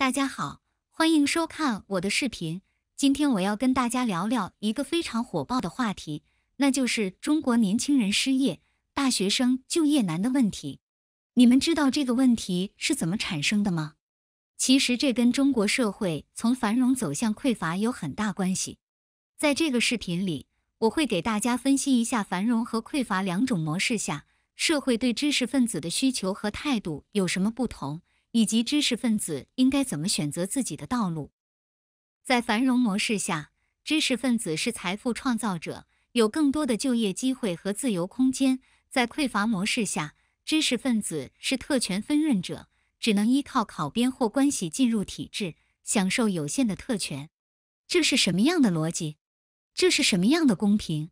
大家好，欢迎收看我的视频。今天我要跟大家聊聊一个非常火爆的话题，那就是中国年轻人失业、大学生就业难的问题。你们知道这个问题是怎么产生的吗？其实这跟中国社会从繁荣走向匮乏有很大关系。在这个视频里，我会给大家分析一下繁荣和匮乏两种模式下，社会对知识分子的需求和态度有什么不同。以及知识分子应该怎么选择自己的道路？在繁荣模式下，知识分子是财富创造者，有更多的就业机会和自由空间；在匮乏模式下，知识分子是特权分润者，只能依靠考编或关系进入体制，享受有限的特权。这是什么样的逻辑？这是什么样的公平？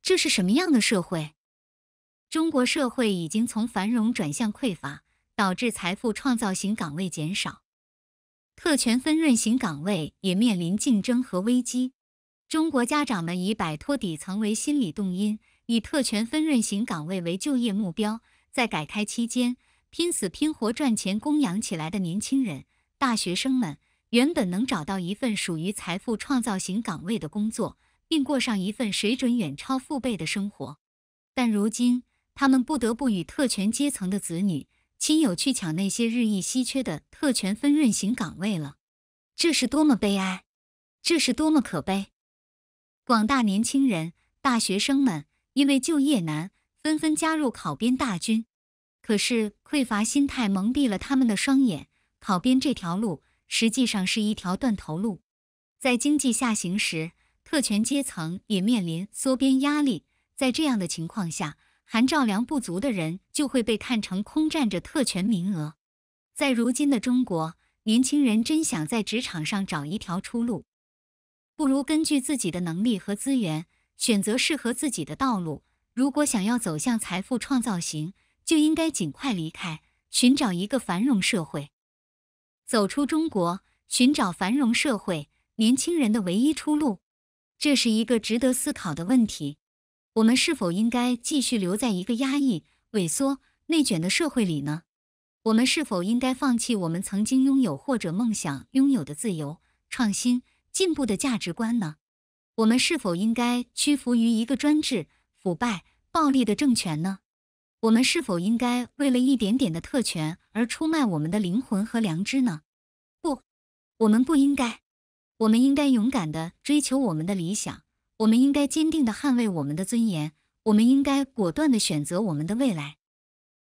这是什么样的社会？中国社会已经从繁荣转向匮乏。导致财富创造型岗位减少，特权分润型岗位也面临竞争和危机。中国家长们以摆脱底层为心理动因，以特权分润型岗位为就业目标。在改开期间，拼死拼活赚钱供养起来的年轻人、大学生们，原本能找到一份属于财富创造型岗位的工作，并过上一份水准远超父辈的生活，但如今他们不得不与特权阶层的子女。亲友去抢那些日益稀缺的特权分润型岗位了，这是多么悲哀，这是多么可悲！广大年轻人、大学生们因为就业难，纷纷加入考编大军。可是匮乏心态蒙蔽了他们的双眼，考编这条路实际上是一条断头路。在经济下行时，特权阶层也面临缩编压力。在这样的情况下，含照量不足的人就会被看成空占着特权名额。在如今的中国，年轻人真想在职场上找一条出路，不如根据自己的能力和资源选择适合自己的道路。如果想要走向财富创造型，就应该尽快离开，寻找一个繁荣社会，走出中国，寻找繁荣社会，年轻人的唯一出路。这是一个值得思考的问题。我们是否应该继续留在一个压抑、萎缩、内卷的社会里呢？我们是否应该放弃我们曾经拥有或者梦想拥有的自由、创新、进步的价值观呢？我们是否应该屈服于一个专制、腐败、暴力的政权呢？我们是否应该为了一点点的特权而出卖我们的灵魂和良知呢？不，我们不应该。我们应该勇敢地追求我们的理想。我们应该坚定的捍卫我们的尊严，我们应该果断的选择我们的未来。